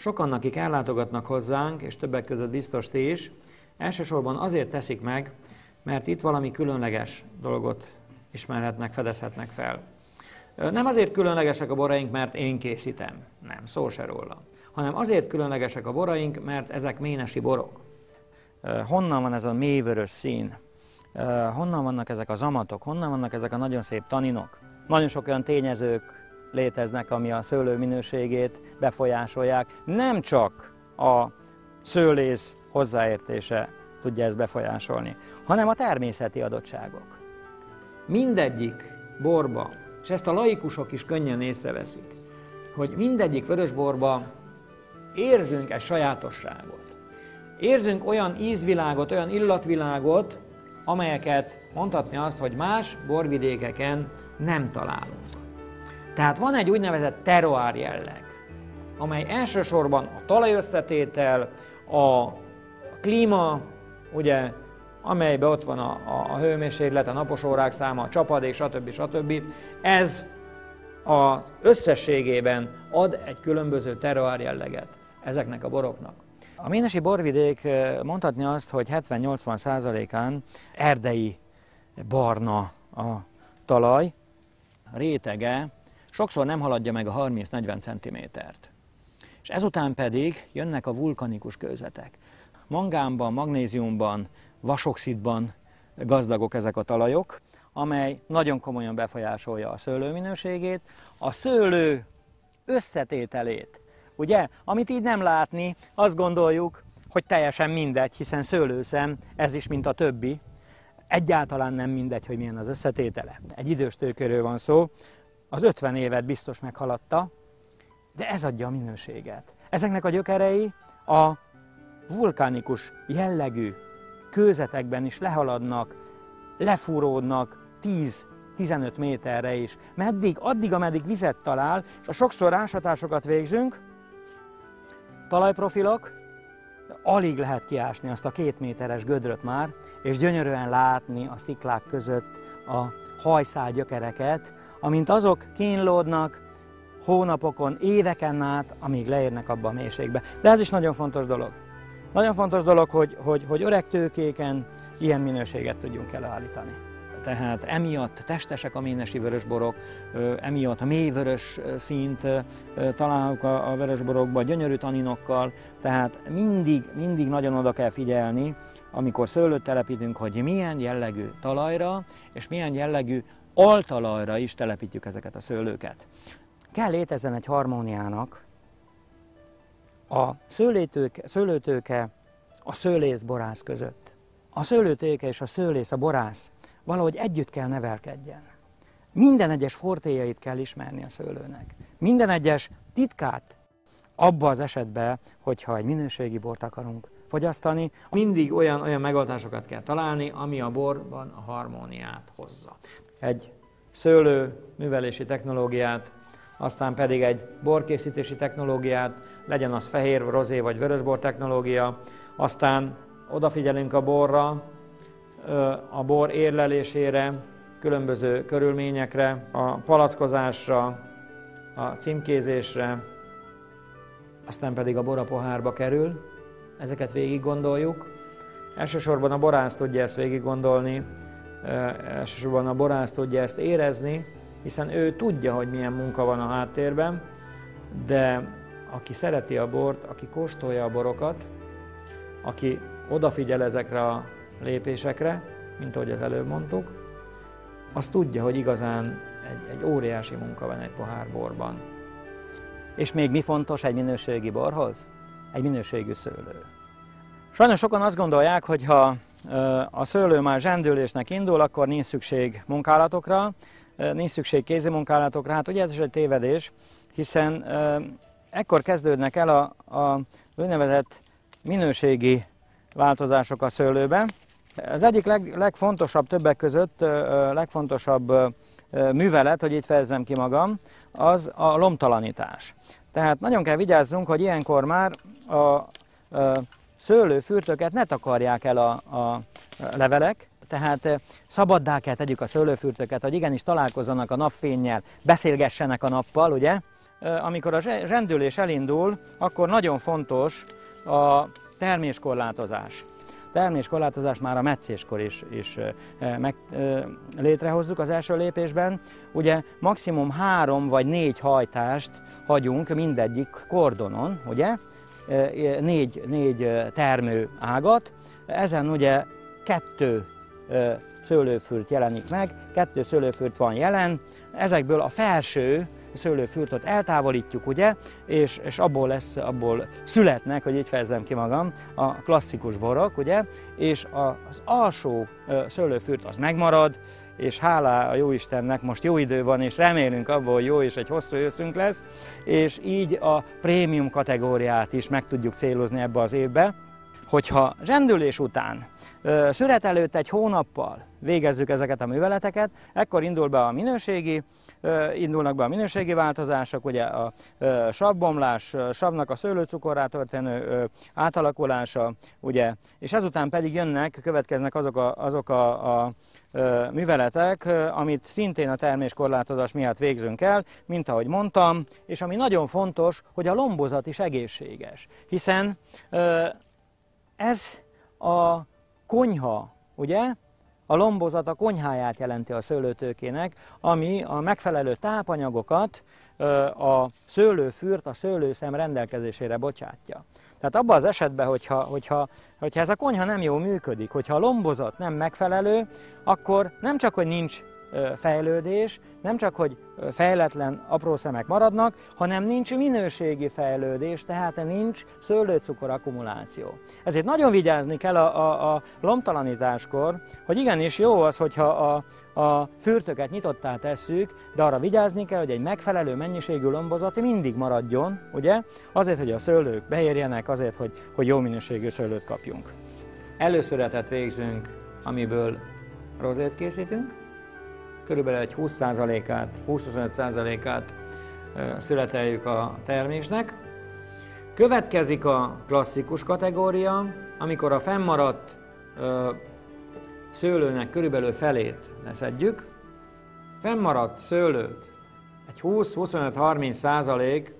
Sokan, akik ellátogatnak hozzánk, és többek között biztos ti is, elsősorban azért teszik meg, mert itt valami különleges dolgot ismerhetnek, fedezhetnek fel. Nem azért különlegesek a boraink, mert én készítem, nem, szó se róla, hanem azért különlegesek a boraink, mert ezek ménesi borok. Honnan van ez a mélyvörös szín? Honnan vannak ezek az amatok? Honnan vannak ezek a nagyon szép taninok? Nagyon sok olyan tényezők léteznek, ami a szőlő minőségét befolyásolják. Nem csak a szőlész hozzáértése tudja ezt befolyásolni, hanem a természeti adottságok. Mindegyik borba, és ezt a laikusok is könnyen észreveszik, hogy mindegyik vörösborba érzünk egy sajátosságot. Érzünk olyan ízvilágot, olyan illatvilágot, amelyeket mondhatni azt, hogy más borvidékeken nem találunk. Tehát van egy úgynevezett terroár jelleg, amely elsősorban a talajösszetétel, a klíma, ugye, amelybe ott van a, a, a hőmérséklet, a napos órák száma, a csapadék, stb. stb. Ez az összességében ad egy különböző terroár jelleget ezeknek a boroknak. A Ménesi borvidék mondhatni azt, hogy 70-80 százalékán erdei barna a talaj, rétege sokszor nem haladja meg a 30-40 cm-t. És ezután pedig jönnek a vulkanikus kőzetek. Mangánban, magnéziumban, vasoxidban gazdagok ezek a talajok, amely nagyon komolyan befolyásolja a szőlő minőségét, a szőlő összetételét. Ugye, amit így nem látni, azt gondoljuk, hogy teljesen mindegy, hiszen szőlőszem, ez is, mint a többi, egyáltalán nem mindegy, hogy milyen az összetétele. Egy idős tőkéről van szó, az 50 évet biztos meghaladta, de ez adja a minőséget. Ezeknek a gyökerei a vulkánikus jellegű kőzetekben is lehaladnak, lefúródnak 10-15 méterre is. Meddig? Addig, ameddig vizet talál, és a sokszor ásatásokat végzünk, talajprofilok, alig lehet kiásni azt a két méteres gödröt már, és gyönyörűen látni a sziklák között a hajszál gyökereket, amint azok kínlódnak hónapokon, éveken át, amíg leérnek abba a mélységbe. De ez is nagyon fontos dolog. Nagyon fontos dolog, hogy, hogy, hogy öreg tőkéken ilyen minőséget tudjunk előállítani. Tehát emiatt testesek a ménesi vörösborok, emiatt a mélyvörös színt találunk a vörösborokban, gyönyörű taninokkal, tehát mindig, mindig nagyon oda kell figyelni, amikor szőlőt telepítünk, hogy milyen jellegű talajra és milyen jellegű altalajra is telepítjük ezeket a szőlőket. Kell létezzen egy harmóniának a szőlőtőke, szőlőtőke a szőlész borász között. A szőlőtőke és a szőlész, a borász valahogy együtt kell nevelkedjen. Minden egyes fortéjait kell ismerni a szőlőnek. Minden egyes titkát abba az esetben, hogyha egy minőségi bort akarunk fogyasztani, mindig olyan, olyan megoldásokat kell találni, ami a borban a harmóniát hozza. Egy szőlő művelési technológiát, aztán pedig egy borkészítési technológiát, legyen az fehér, rozé vagy vörösbor technológia, aztán odafigyelünk a borra, a bor érlelésére, különböző körülményekre, a palackozásra, a címkézésre, aztán pedig a bor a pohárba kerül, ezeket végig gondoljuk. Elsősorban a borász tudja ezt végig gondolni, elsősorban a borász tudja ezt érezni, hiszen ő tudja, hogy milyen munka van a háttérben, de aki szereti a bort, aki kóstolja a borokat, aki odafigyel ezekre a lépésekre, mint ahogy az előbb mondtuk, az tudja, hogy igazán egy, egy óriási munka van egy pohár borban. És még mi fontos egy minőségi borhoz? Egy minőségű szőlő. Sajnos sokan azt gondolják, hogy ha a szőlő már zsendülésnek indul, akkor nincs szükség munkálatokra, nincs szükség kézi munkálatokra. Hát ugye ez is egy tévedés, hiszen ekkor kezdődnek el a, a úgynevezett minőségi változások a szőlőben. Az egyik leg, legfontosabb többek között, legfontosabb művelet, hogy itt fejezzem ki magam, az a lomtalanítás. Tehát nagyon kell vigyázzunk, hogy ilyenkor már a, a szőlőfürtöket ne takarják el a, a levelek, tehát szabaddá kell tegyük a szőlőfürtöket, hogy igenis találkozzanak a napfénnyel, beszélgessenek a nappal, ugye? amikor a zsendülés elindul, akkor nagyon fontos a terméskorlátozás terméskorlátozás már a meccéskor is, is meg, létrehozzuk az első lépésben. Ugye maximum három vagy négy hajtást hagyunk mindegyik kordonon, ugye? Négy, négy termő ágat, ezen ugye kettő szőlőfürt jelenik meg, kettő szőlőfürt van jelen, ezekből a felső szőlőfürtöt eltávolítjuk, ugye, és, és abból lesz, abból születnek, hogy így fejezzem ki magam, a klasszikus borok, ugye, és az alsó szőlőfürt az megmarad, és hálá a jó Istennek, most jó idő van, és remélünk abból, hogy jó és egy hosszú őszünk lesz, és így a prémium kategóriát is meg tudjuk célozni ebbe az évbe. Hogyha zsendülés után, szület előtt egy hónappal végezzük ezeket a műveleteket, ekkor indul be a minőségi, indulnak be a minőségi változások, ugye a savbomlás, savnak a szőlőcukorrá történő átalakulása, ugye, és ezután pedig jönnek, következnek azok a, azok a, a műveletek, amit szintén a terméskorlátozás miatt végzünk el, mint ahogy mondtam, és ami nagyon fontos, hogy a lombozat is egészséges, hiszen ez a konyha, ugye? A lombozat a konyháját jelenti a szőlőtőkének, ami a megfelelő tápanyagokat a szőlőfürt, a szőlőszem rendelkezésére bocsátja. Tehát abban az esetben, hogyha, hogyha, hogyha ez a konyha nem jól működik, hogyha a lombozat nem megfelelő, akkor nem csak, hogy nincs fejlődés, nem csak, hogy fejletlen apró szemek maradnak, hanem nincs minőségi fejlődés, tehát nincs szőlőcukor akkumuláció. Ezért nagyon vigyázni kell a, a, a lomtalanításkor, hogy igenis jó az, hogyha a, a fürtöket nyitottá tesszük, de arra vigyázni kell, hogy egy megfelelő mennyiségű lombozat mindig maradjon, ugye? Azért, hogy a szőlők beérjenek, azért, hogy, hogy jó minőségű szőlőt kapjunk. Előszöretet végzünk, amiből rozét készítünk, körülbelül egy 20%-át, 20-25%-át születeljük a termésnek. Következik a klasszikus kategória, amikor a fennmaradt szőlőnek körülbelül felét leszedjük. Fennmaradt szőlőt egy 20-25-30 százalék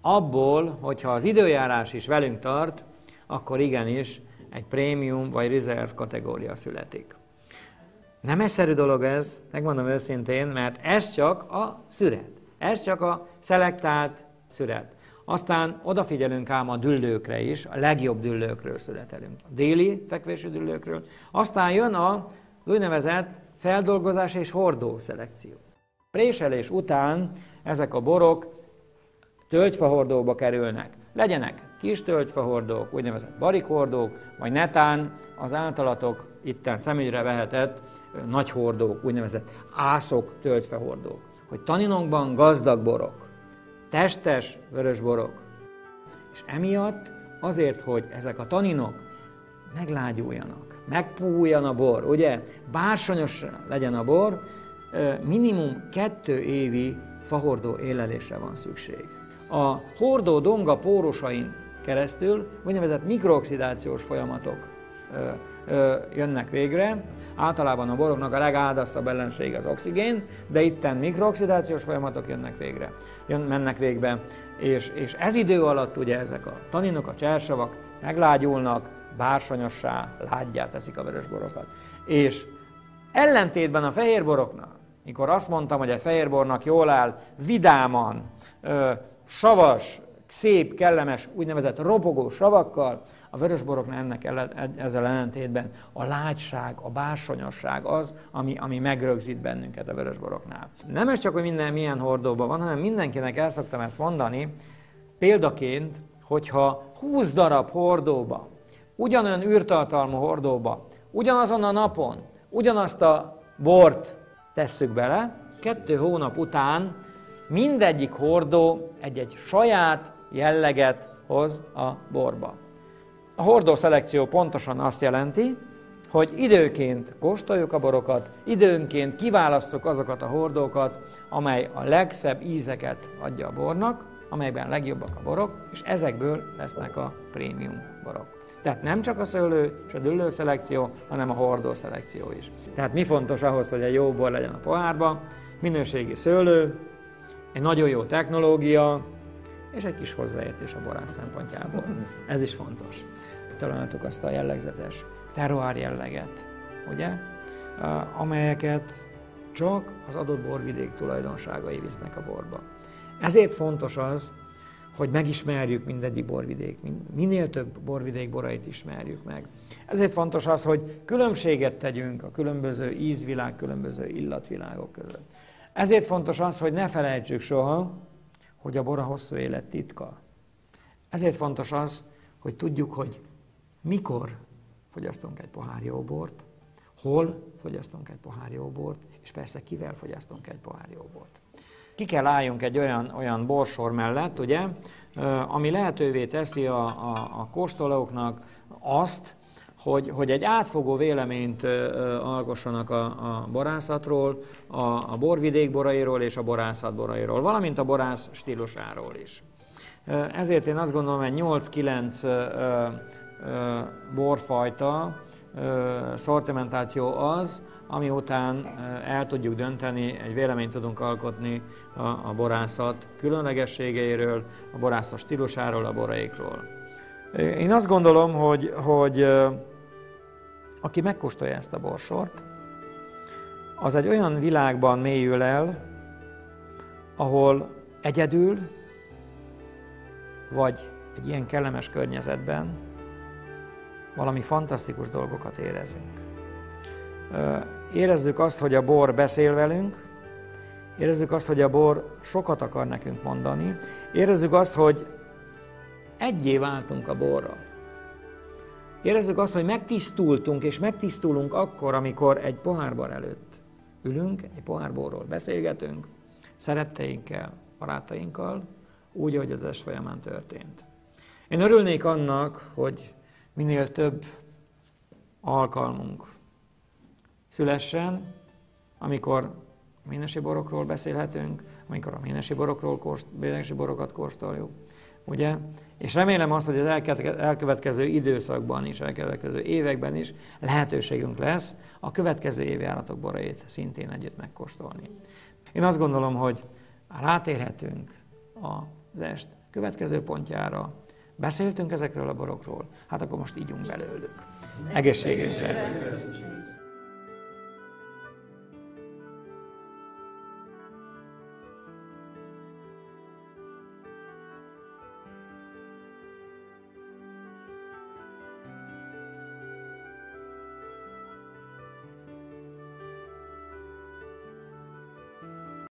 abból, hogyha az időjárás is velünk tart, akkor igenis egy prémium vagy reserve kategória születik. Nem egyszerű dolog ez, megmondom őszintén, mert ez csak a szüret. Ez csak a szelektált szüret. Aztán odafigyelünk ám a düllőkre is, a legjobb düllőkről születelünk. A déli fekvésű düllőkről. Aztán jön a úgynevezett feldolgozás és hordó szelekció. Préselés után ezek a borok tölgyfahordóba kerülnek. Legyenek kis tölgyfahordók, úgynevezett barikhordók, vagy netán az általatok itten szemügyre vehetett nagy hordók, úgynevezett ászok, tölgyfehordók. Hogy taninokban gazdag borok, testes vörös borok. És emiatt azért, hogy ezek a taninok meglágyuljanak, megpúljan a bor, ugye, bársonyos legyen a bor, minimum kettő évi fahordó élelésre van szükség. A hordó donga pórosain keresztül úgynevezett mikrooxidációs folyamatok jönnek végre, Általában a boroknak a legáldasszabb ellenség az oxigén, de itten mikrooxidációs folyamatok jönnek végre, jön, mennek végbe, és, és ez idő alatt ugye ezek a taninok, a csersavak meglágyulnak, bársonyossá, lágyjá teszik a vörösborokat. És ellentétben a fehérboroknak, mikor azt mondtam, hogy a fehérbornak jól áll vidáman, savas, szép, kellemes, úgynevezett robogó savakkal, a vörösboroknál ennek ezzel ellentétben a lágyság, a bársonyosság az, ami, ami megrögzít bennünket a vörösboroknál. Nem is csak, hogy minden milyen hordóban van, hanem mindenkinek el szoktam ezt mondani, példaként, hogyha 20 darab hordóba, ugyanolyan űrtartalmú hordóba, ugyanazon a napon, ugyanazt a bort tesszük bele, kettő hónap után mindegyik hordó egy-egy saját jelleget hoz a borba. A hordó szelekció pontosan azt jelenti, hogy időként kóstoljuk a borokat, időnként kiválasztjuk azokat a hordókat, amely a legszebb ízeket adja a bornak, amelyben legjobbak a borok, és ezekből lesznek a prémium borok. Tehát nem csak a szőlő és a düllő szelekció, hanem a hordó szelekció is. Tehát mi fontos ahhoz, hogy egy jó bor legyen a pohárba? Minőségi szőlő, egy nagyon jó technológia, és egy kis hozzáértés a borász szempontjából. Ez is fontos. Találtuk azt a jellegzetes terroár jelleget, ugye? amelyeket csak az adott borvidék tulajdonságai visznek a borba. Ezért fontos az, hogy megismerjük mindegyik borvidék, minél több borvidék borait ismerjük meg. Ezért fontos az, hogy különbséget tegyünk a különböző ízvilág, különböző illatvilágok között. Ezért fontos az, hogy ne felejtsük soha, hogy a bor a hosszú élet titka. Ezért fontos az, hogy tudjuk, hogy mikor fogyasztunk egy pohár jó bort, hol fogyasztunk egy pohár jó bort, és persze kivel fogyasztunk egy pohár jó bort. Ki kell álljunk egy olyan, olyan borsor mellett, ugye, ami lehetővé teszi a, a, a kóstolóknak azt, hogy, hogy egy átfogó véleményt alkossanak a, a borászatról, a, a borvidék borairól és a borászat borairól, valamint a borász stílusáról is. Ezért én azt gondolom, hogy 8-9 borfajta szortimentáció az, ami után el tudjuk dönteni, egy véleményt tudunk alkotni a, a borászat különlegességeiről, a borászat stílusáról, a boraikról. Én azt gondolom, hogy, hogy aki megkóstolja ezt a borsort, az egy olyan világban mélyül el, ahol egyedül, vagy egy ilyen kellemes környezetben valami fantasztikus dolgokat érezünk. Érezzük azt, hogy a bor beszél velünk, érezzük azt, hogy a bor sokat akar nekünk mondani, érezzük azt, hogy egyé váltunk a borral. Érezzük azt, hogy megtisztultunk, és megtisztulunk akkor, amikor egy pohárbar előtt ülünk, egy pohárborról beszélgetünk, szeretteinkkel, barátainkkal, úgy, ahogy az es folyamán történt. Én örülnék annak, hogy minél több alkalmunk szülessen, amikor ménesi borokról beszélhetünk, amikor a ménesi borokról kóst, ménesi borokat kóstoljuk, ugye? És remélem azt, hogy az elkövetkező időszakban is, elkövetkező években is lehetőségünk lesz a következő évi állatok borait szintén együtt megkóstolni. Én azt gondolom, hogy rátérhetünk az est következő pontjára, beszéltünk ezekről a borokról, hát akkor most ígyunk belőlük. Egészségünkre!